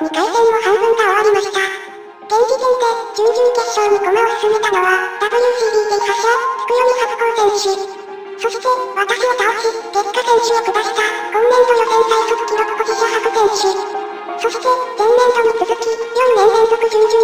2回戦も半分が終わりました。現時点で、準々決勝に駒を進めたのは、WCD で覇者、福読白光選手。そして、私を倒し、月下選手を下した、今年度予選最速記録保持者白選手。そして、前年度に続き、4年連続準々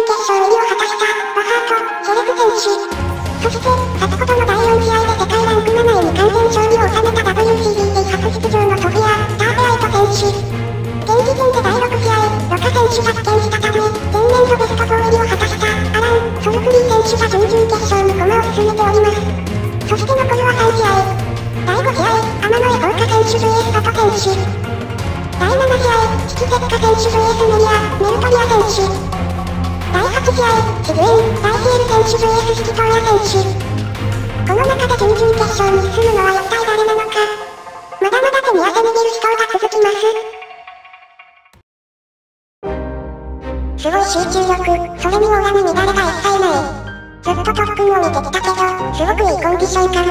手。第7試合、引きセッカ選手 VS メリア、メルトリア選手。第8試合、シグエン、ダイヒール選手 VS 引きトーヤ選手。この中で準々決勝に進むのは一体誰なのか。まだまだ手に汗握る死闘が続きます。すごい集中力、それにオーラの乱れが一切ない。ずっと特訓を見てきたけど、すごくいいコンディションかも。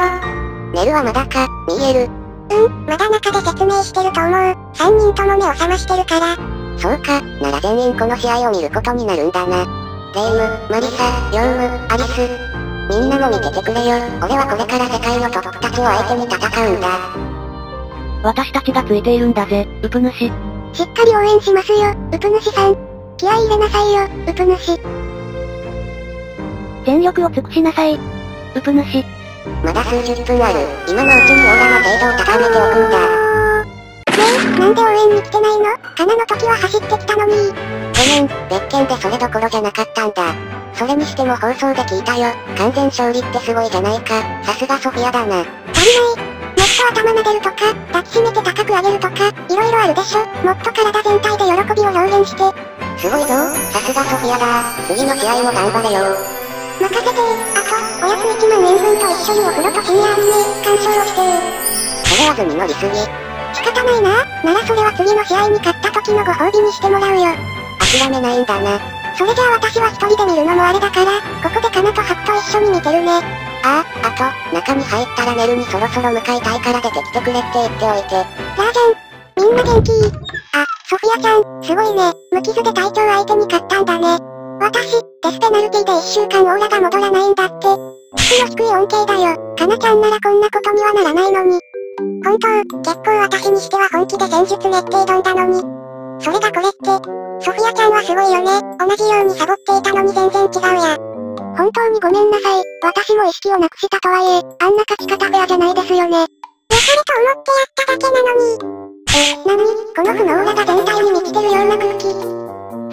寝るはまだか、見える。うん、まだ中で説明してると思う。3人とも目を覚ましてるから。そうか、なら全員この試合を見ることになるんだな。レイム、マリサ、ヨウム、アリス。みんなも見ててくれよ。俺はこれから世界のトップたちを相手に戦うんだ。私たちがついているんだぜ、ウプ主。しっかり応援しますよ、ウプ主さん。気合い入れなさいよ、ウプ主。全力を尽くしなさい。ウプ主。まだ数十分ある。今のうちにオーラの精度を高めておくんだ。ねえ、なんで応援に来てないの？カナの時は走ってきたのに。ごめん、別件でそれどころじゃなかったんだ。それにしても放送で聞いたよ。完全勝利ってすごいじゃないか。さすがソフィアだな。足りない。もっと頭撫でるとか、抱きしめて高く上げるとか、いろいろあるでしょ。もっと体全体で喜びを表現して。すごいぞ、さすがソフィアだ次の試合も頑張れよ。任せてあと、おやつ1万円分と一緒にお風呂と深夜アニメ、鑑賞をしてる。それはずみのりすぎ。仕方ないな。ならそれは次の試合に勝った時のご褒美にしてもらうよ。諦めないんだな。それじゃあ私は一人で見るのもあれだから、ここでカナとハクと一緒に見てるね。ああ、あと、中に入ったら寝るにそろそろ向かいたいから出てきてくれって言っておいて。ラージャン、みんな元気あ、ソフィアちゃん、すごいね。無傷で隊長相手に勝ったんだね。私、デスペナルティで一週間オーラが戻らないんだって。質の低い恩恵だよ。かなちゃんならこんなことにはならないのに。本当、結構私にしては本気で戦術練って挑んだのに。それがこれって、ソフィアちゃんはすごいよね。同じようにサボっていたのに全然違うや。本当にごめんなさい。私も意識をなくしたとはいえ、あんな勝ち方フェアじゃないですよね。良かれと思ってやっただけなのに。なに、この負のオーラが全体に満ちてるような空気。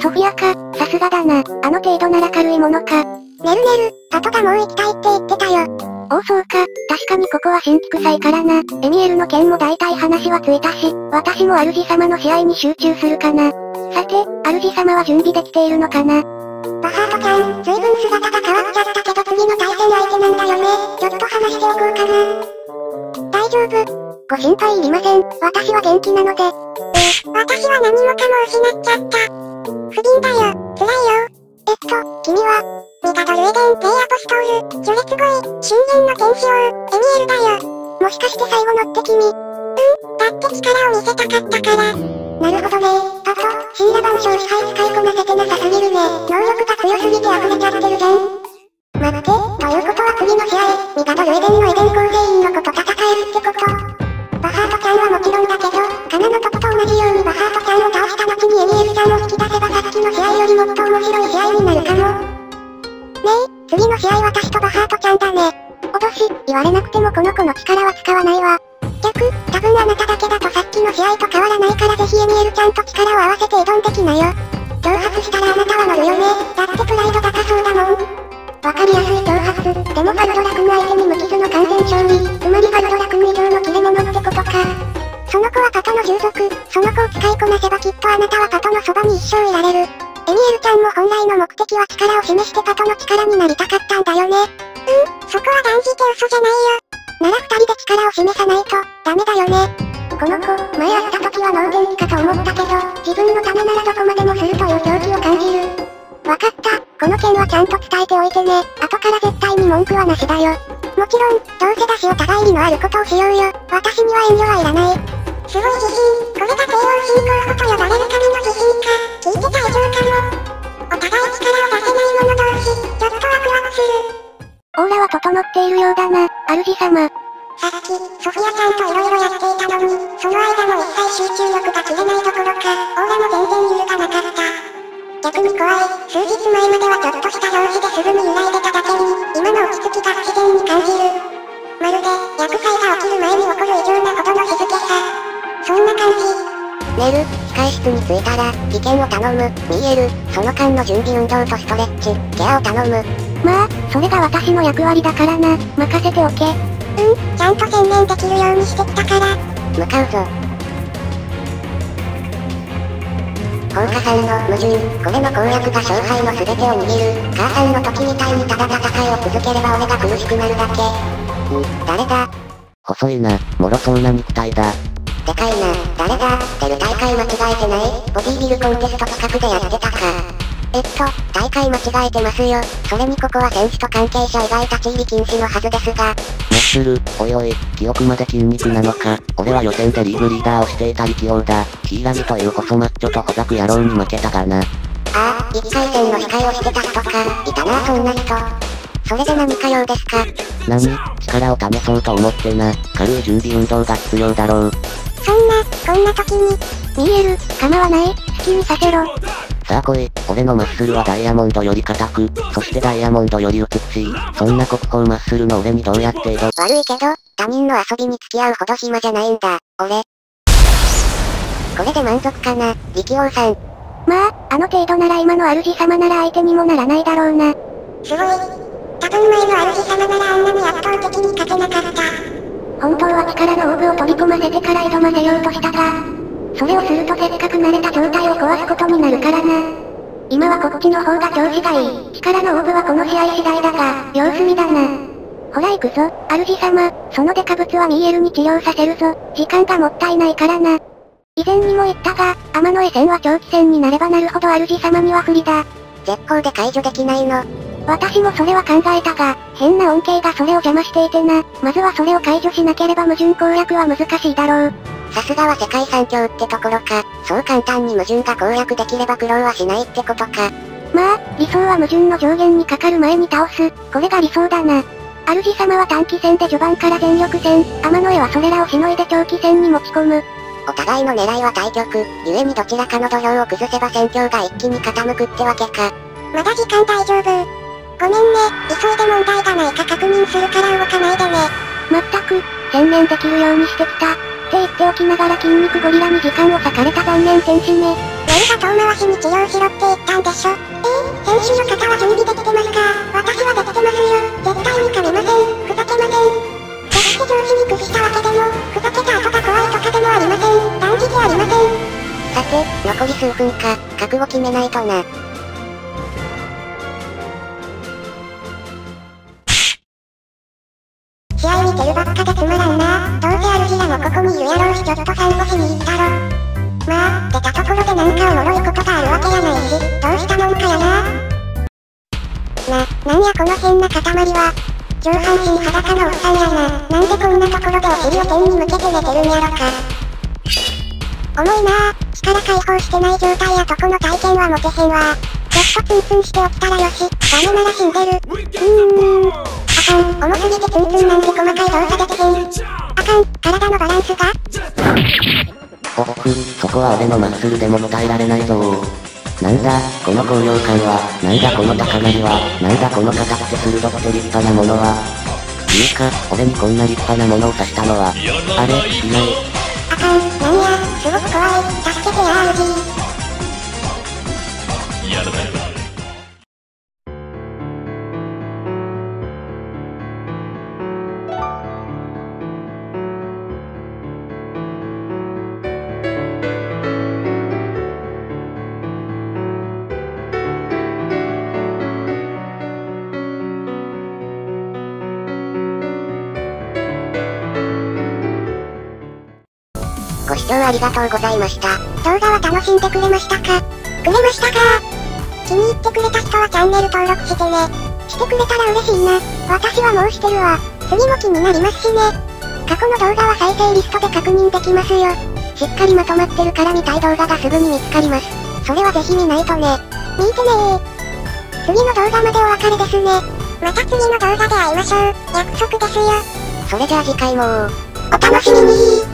ソフィアか、さすがだな。あの程度なら軽いものか。ねるねる、パトがもう行きたいって言ってたよ。おおそうか、確かにここは新規臭いからな。エミエルの件も大体話はついたし、私も主様の試合に集中するかな。さて、主様は準備できているのかなバハートちゃん、随分姿が変わっちゃったけど次の対戦相手なんだよね。ちょっと話しておこうかな。大丈夫、ご心配いりません。私は元気なので。え、私は何もかも失っちゃった。ぎんだよ。辛いよ。えっと、君は、ミカドルエデン、ペイアポストール、序列声、信玄の天使王、エミエルだよ。もしかして最後のって君。うん、だって力を見せたかったから。なるほどね。パト、シーラ版勝支配使いこなせてなさすぎるね。能力が強すぎて溢れちゃってるじゃん。言われなくてもこの子の力は使わないわ。逆、多分あなただけだとさっきの試合と変わらないからぜひエミエルちゃんと力を合わせて挑んできなよ。挑発したらあなたは乗るよね。だってプライド高そうだもん。わかりやすい挑発。でもファルドラ君相手に無傷の完全勝利。つまりファルドラ君以上の切れ者ってことか。その子はパトの従属。その子を使いこなせばきっとあなたはパトのそばに一生いられる。エミエルちゃんも本来の目的は力を示してパトの力になりたかったんだよね。ん、そこは断じて嘘じゃないよ。なら二人で力を示さないと、ダメだよね。この子、前会った時は脳天気かと思ったけど、自分のためならどこまでもするという狂気を感じる。わかった、この件はちゃんと伝えておいてね、後から絶対に文句はなしだよ。もちろん、どうせだしお互いにのあることをしようよ。私には遠慮はいらない。すごい自信。これが帝王信仰法と呼ばれるための自信か。聞いて大丈夫かも。お互い力を出せない者同士、ちょっとワクワクする。たているようだな、主様。さっき、ソフィアちゃんと色々やっていたのに、その間も一切集中力が切れないどころか、オーラも全然揺るがなかった。逆に怖い、数日前まではちょっとした拍子ですぐに揺らいでただけに、今の落ち着きが不自然に感じる。まるで、厄災が起きる前に起こる異常なほどの静けさ。そんな感じ。寝る、控室に着いたら、危険を頼む、見える、その間の準備運動とストレッチ、ケアを頼む。まあ、それが私の役割だからな、任せておけ。うん、ちゃんと専念できるようにしてきたから。向かうぞ。放火さんの矛盾、これの攻略が勝敗の全てを握る。母さんの時みたいにただ戦いを続ければ俺が苦しくなるだけ。ん、誰だ？細いな、脆そうな肉体だ。でかいな、誰だ？出る大会間違えてない？ボディビルコンテスト企画でやってたか。えっと、大会間違えてますよ。それにここは選手と関係者以外立ち入り禁止のはずですが。マッスル、おいおい、記憶まで筋肉なのか。俺は予選でリーグリーダーをしていた力王だ。ヒーラギという細マッチョとほざく野郎に負けたがな。ああ、一回戦の控えをしてた人か。いたなそんな人。それで何か用ですか？何？力を試そうと思ってな。軽い準備運動が必要だろう。そんな、こんな時に、見える、構わない、好きにさせろ。さあ来い、俺のマッスルはダイヤモンドより硬く、そしてダイヤモンドより美しい。そんな国宝マッスルの俺にどうやって挑悪いけど、他人の遊びに付き合うほど暇じゃないんだ、俺。これで満足かな、力王さん。まあ、あの程度なら今の主様なら相手にもならないだろうな。すごい。多分前の主様ならあんなに圧倒的に勝てなかった。本当は力のオーブを取り込ませてから挑ませようとしたが、それをするとせっかく慣れた状態を壊すことになるからな。今はこっちの方が調子がいい。力のオーブはこの試合次第だが、様子見だな。ほら行くぞ、主様。そのデカ物はミーエルに治療させるぞ。時間がもったいないからな。以前にも言ったが、天の絵戦は長期戦になればなるほど主様には不利だ。絶好で解除できないの。私もそれは考えたが、変な恩恵がそれを邪魔していてな。まずはそれを解除しなければ矛盾攻略は難しいだろう。さすがは世界三強ってところか。そう簡単に矛盾が攻略できれば苦労はしないってことか。まあ、理想は矛盾の上限にかかる前に倒す。これが理想だな。主様は短期戦で序盤から全力戦、天の絵はそれらをしのいで長期戦に持ち込む。お互いの狙いは対局、故にどちらかの土俵を崩せば戦況が一気に傾くってわけか。まだ時間大丈夫。ごめんね、急いで問題がないか確認するから動かないでね。まったく、専念できるようにしてきた。って言っておきながら筋肉ゴリラに時間を割かれた残念選手ね。何が遠回しに治療しろって言ったんでしょえー、選手の方は準備できてますか私はできてますよ。絶対に噛みません。ふざけません。決して上司に屈したわけでも、ふざけた後が怖いとかでもありません。断じてありません。さて、残り数分か、覚悟決めないとな。試合見てるばっかでつまらんな。どうせ主らもここにいるやろうしちょっと散歩しに行ったろ。まあ、出たところでなんかおもろいことがあるわけやないし、どうしたもんかやな。な、なんやこの変な塊は。上半身裸のおっさんやな。なんでこんなところでお尻を天に向けて寝てるんやろか。重いなぁ。力解放してない状態やとこの体験は持てへんわ。ちょっとツンツンしておきたらよし。ダメなら死んでる。うーん。かん、重すぎてツンツンなんて細かい動作できへん。あかん、体のバランスがおっ、そこは俺のマッスルでも伝えられないぞなんだ、この高揚感は、なんだこの高鳴りは、なんだこの硬くて鋭くて立派なものは。いうか、俺にこんな立派なものを刺したのは、あれ、いない。あかん、なんや、すごく怖い、助けてやー、う聴ありがとうございました。動画は楽しんでくれましたか？くれましたか？気に入ってくれた人はチャンネル登録してね。してくれたら嬉しいな。私はもうしてるわ。次も気になりますしね。過去の動画は再生リストで確認できますよ。しっかりまとまってるから見たい動画がすぐに見つかります。それはぜひ見ないとね。見てね。次の動画までお別れですね。また次の動画で会いましょう。約束ですよ。それじゃあ次回もお楽しみに